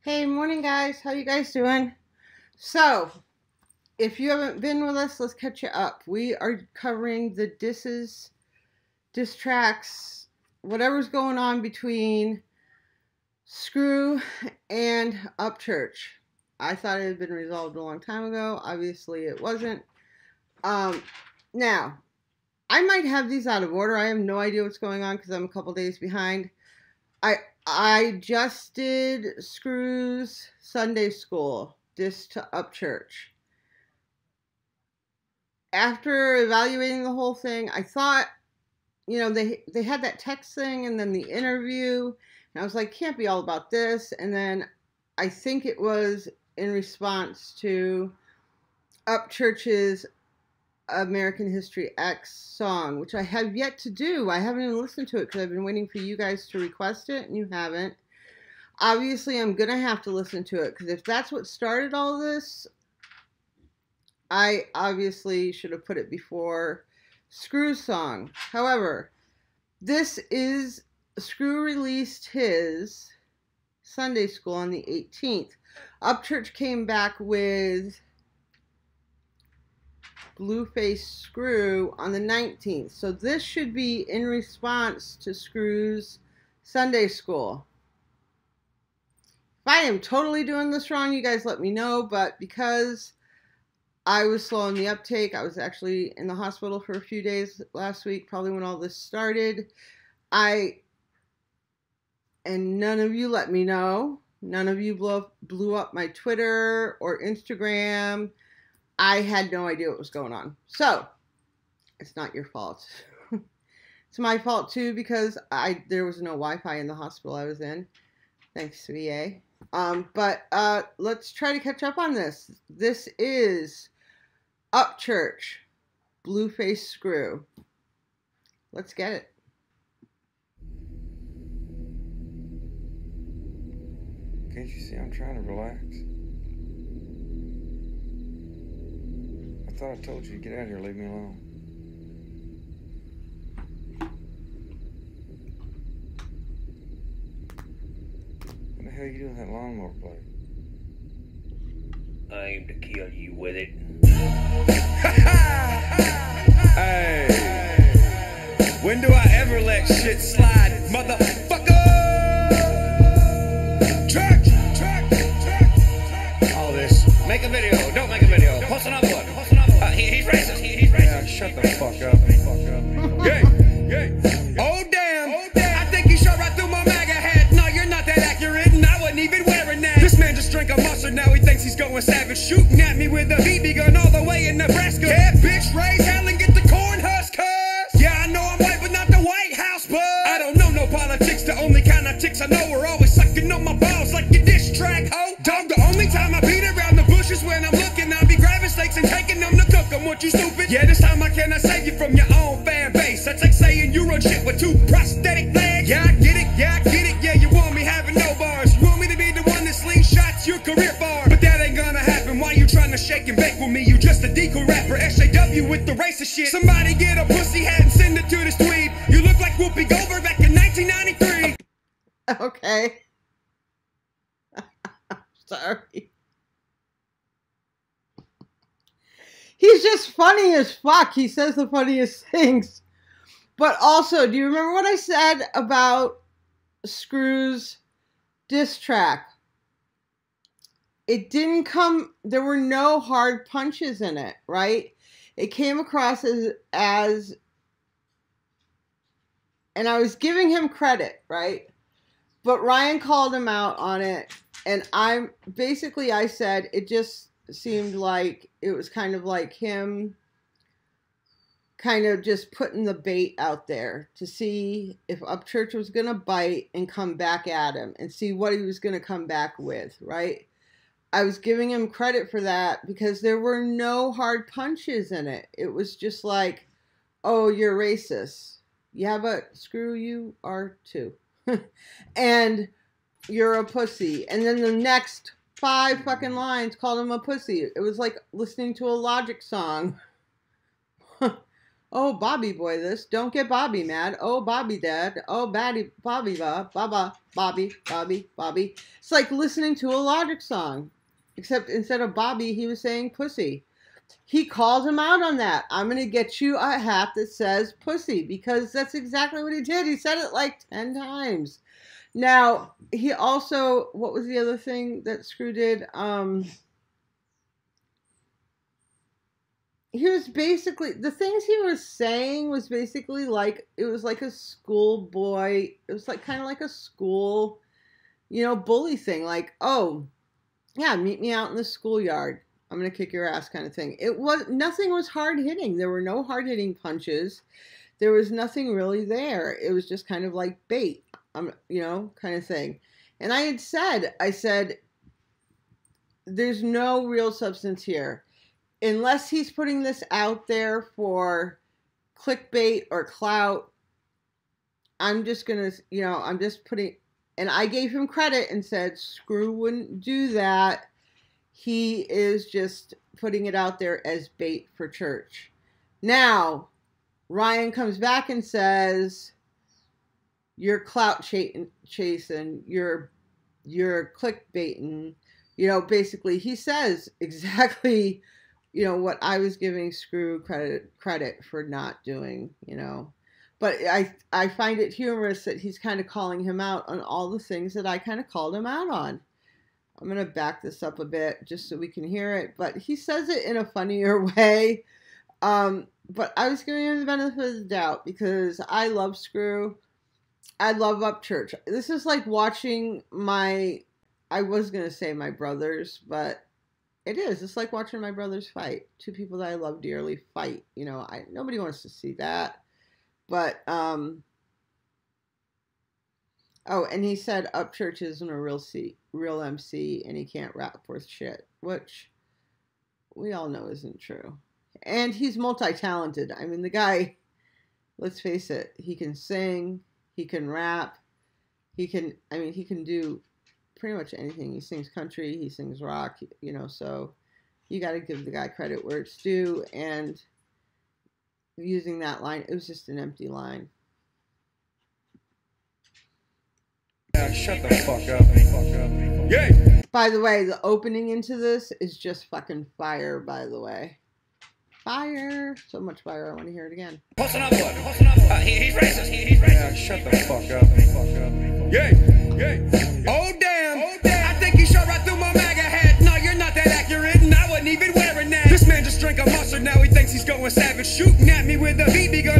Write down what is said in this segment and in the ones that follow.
Hey, morning guys. How you guys doing? So, if you haven't been with us, let's catch you up. We are covering the disses, diss tracks, whatever's going on between Screw and Upchurch. I thought it had been resolved a long time ago. Obviously, it wasn't. Um, now, I might have these out of order. I have no idea what's going on because I'm a couple days behind. I I just did Screws Sunday School, this to Upchurch. After evaluating the whole thing, I thought, you know, they they had that text thing and then the interview, and I was like, can't be all about this. And then I think it was in response to Upchurch's American History X song, which I have yet to do. I haven't even listened to it because I've been waiting for you guys to request it, and you haven't. Obviously, I'm to have to listen to it because if that's what started all this, I obviously should have put it before Screw's song. However, this is Screw released his Sunday School on the 18th. Upchurch came back with Blueface Screw on the 19th. So this should be in response to Screw's Sunday School. If I am totally doing this wrong, you guys let me know. But because I was slow in the uptake, I was actually in the hospital for a few days last week, probably when all this started. I, and none of you let me know. None of you blew up, blew up my Twitter or Instagram I had no idea what was going on. So, it's not your fault. it's my fault too because I there was no Wi-Fi in the hospital I was in. Thanks VA. Um, but uh, let's try to catch up on this. This is Upchurch, Blueface Screw. Let's get it. Can't you see I'm trying to relax? I thought I told you to get out of here, leave me alone. What the hell are you doing with that lawnmower blade? I aim to kill you with it. Hey, when do I ever let shit slide, motherfucker? Track, track, track, All this. Make a video. Don't make a video. Post another one. Post another one. Uh, he, he's racist. He, he's Yeah, shut the fuck up. Fuck up. Yay, yay. Oh damn, oh damn. I think you shot right through my MAGA hat. No, you're not that accurate, and I wasn't even wearing that. This man just drank a monster, now he thinks he's going savage, shooting at me with a BB shit. Somebody get a pussy hat and send it to this tweet. You look like Whoopi Goldberg back in 1993. Okay. Sorry. He's just funny as fuck. He says the funniest things. But also, do you remember what I said about Screw's diss track? It didn't come there were no hard punches in it, right? It came across as as and I was giving him credit, right? But Ryan called him out on it and I'm basically I said it just seemed like it was kind of like him kind of just putting the bait out there to see if Upchurch was going to bite and come back at him and see what he was going to come back with, right? I was giving him credit for that because there were no hard punches in it. It was just like oh, you're racist. Yeah, but screw you are too. and you're a pussy. And then the next five fucking lines called him a pussy. It was like listening to a Logic song. oh, Bobby boy, this. Don't get Bobby mad. Oh, Bobby dad. Oh, Batty, Bobby, ba, Baba, Bobby, Bobby, Bobby. It's like listening to a Logic song. Except instead of Bobby, he was saying pussy. He calls him out on that. I'm going to get you a hat that says pussy because that's exactly what he did. He said it like 10 times. Now, he also, what was the other thing that Screw did? Um, he was basically, the things he was saying was basically like, it was like a schoolboy, it was like kind of like a school, you know, bully thing. Like, oh, yeah, meet me out in the schoolyard. I'm gonna kick your ass kind of thing. It was nothing was hard hitting. There were no hard hitting punches. There was nothing really there. It was just kind of like bait, um, you know, kind of thing. And I had said, I said, there's no real substance here, unless he's putting this out there for clickbait or clout. I'm just gonna, you know, I'm just putting, and I gave him credit and said, Screw wouldn't do that he is just putting it out there as bait for church. Now, Ryan comes back and says, "You're clout chasing. You're you're clickbaiting." You know, basically, he says exactly, you know, what I was giving Screw credit credit for not doing. You know, but I I find it humorous that he's kind of calling him out on all the things that I kind of called him out on. I'm going to back this up a bit just so we can hear it, but he says it in a funnier way. Um, but I was giving him the benefit of the doubt because I love Screw. I love Upchurch. This is like watching my, I was going to say my brothers, but it is. It's like watching my brothers fight. Two people that I love dearly fight. You know, I nobody wants to see that. But um, Oh, and he said Upchurch isn't a real C, real MC, and he can't rap worth shit, which we all know isn't true. And he's multi-talented. I mean, the guy. Let's face it. He can sing. He can rap. He can. I mean, he can do pretty much anything. He sings country. He sings rock. You know, so you got to give the guy credit where it's due. And using that line, it was just an empty line. Yeah, shut the fuck up. Fuck up. Yeah. By the way, the opening into this is just fucking fire, by the way. Fire. So much fire, I want to hear it again. Post another one. Post another one. Uh, he, he's racist. He, he's racist. Yeah, shut the fuck up. Fuck up. Yeah. Yeah. Oh, damn. Oh, now he thinks he's going savage. Shooting at me with a BB gun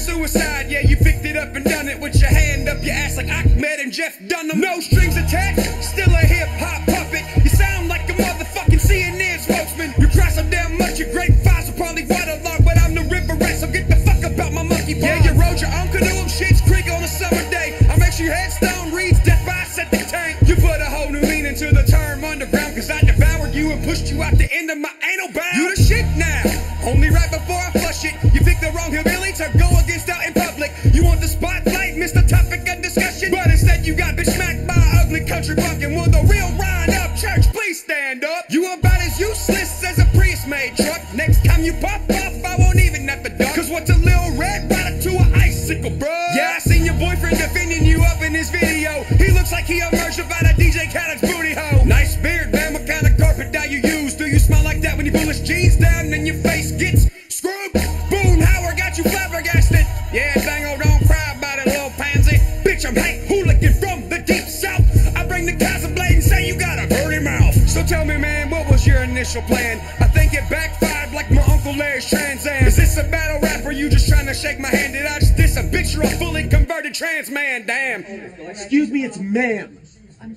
suicide, yeah, you picked it up and done it with your hand up your ass like Achmed and Jeff Dunham. No strings attached, Excuse me, it's ma'am.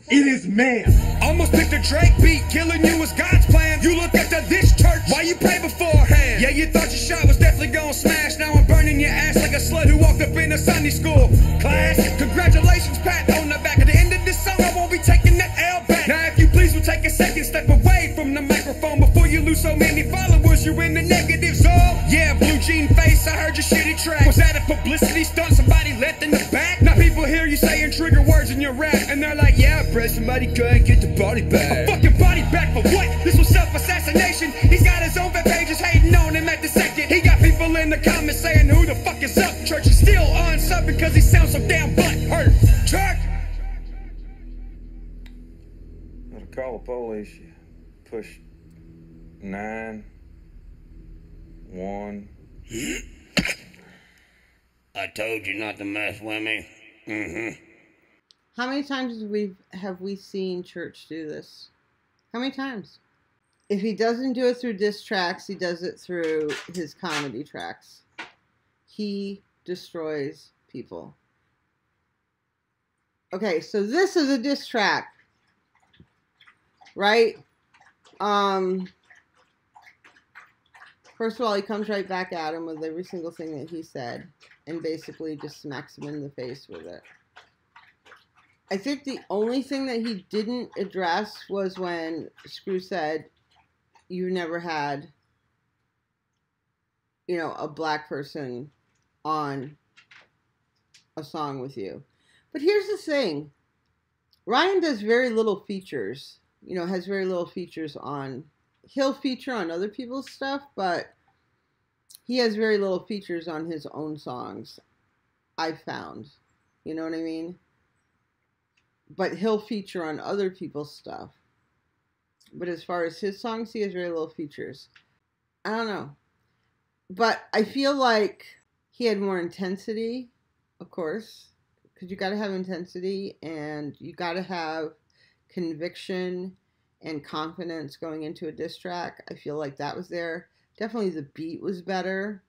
It is ma'am. Almost picked a Drake beat, killing you was God's plan. You look to this church, why you pray beforehand? Yeah, you thought your shot was definitely gonna smash. Now I'm burning your ass like a slut who walked up in a Sunday school class. Congratulations, Pat, on the back. At the end of this song, I won't be taking that L back. Now, if you please, will take a second step away from the microphone before you lose so many followers. You're in the negative zone. Oh, yeah, blue jean face, I heard your shitty track. Was that a publicity stunt? Somebody trigger words in your rap, and they're like, yeah, bro, somebody couldn't get the body back. A fucking body back for what? This was self-assassination. He's got his own fan pages hating on him at the second. He got people in the comments saying, who the fuck is up? Church is still on sub because he sounds so damn butt hurt. Chuck! Now to call the police, you push nine, one. I told you not to mess with me. Mm-hmm. How many times have we have we seen Church do this? How many times? If he doesn't do it through diss tracks, he does it through his comedy tracks. He destroys people. Okay, so this is a diss track. Right? Um First of all, he comes right back at him with every single thing that he said and basically just smacks him in the face with it. I think the only thing that he didn't address was when Screw said, You never had, you know, a black person on a song with you. But here's the thing Ryan does very little features, you know, has very little features on. He'll feature on other people's stuff, but he has very little features on his own songs. I've found. You know what I mean? But he'll feature on other people's stuff. But as far as his songs, he has very little features. I don't know. But I feel like he had more intensity, of course, because you got to have intensity and you got to have conviction and confidence going into a diss track. I feel like that was there. Definitely the beat was better.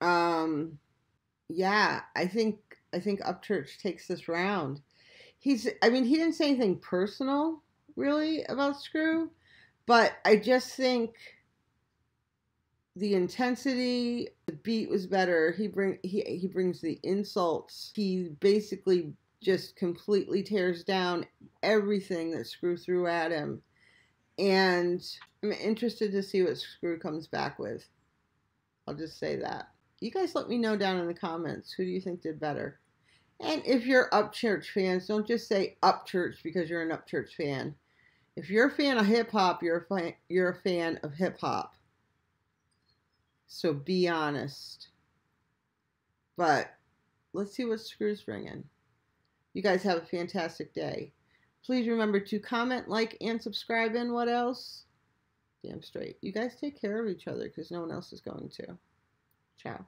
Um yeah, I think I think Upchurch takes this round he's I mean, he didn't say anything personal really about Screw, but I just think the intensity, the beat was better. He bring he he brings the insults. He basically just completely tears down everything that Screw threw at him. And I'm interested to see what Screw comes back with. I'll just say that. You guys let me know down in the comments who do you think did better. And if you're Upchurch fans, don't just say Upchurch because you're an Upchurch fan. If you're a fan of hip hop, you're a fan, you're a fan of hip hop. So be honest. But let's see what Screw's bringing. You guys have a fantastic day. Please remember to comment, like, and subscribe. And what else? Damn straight. You guys take care of each other because no one else is going to. Ciao.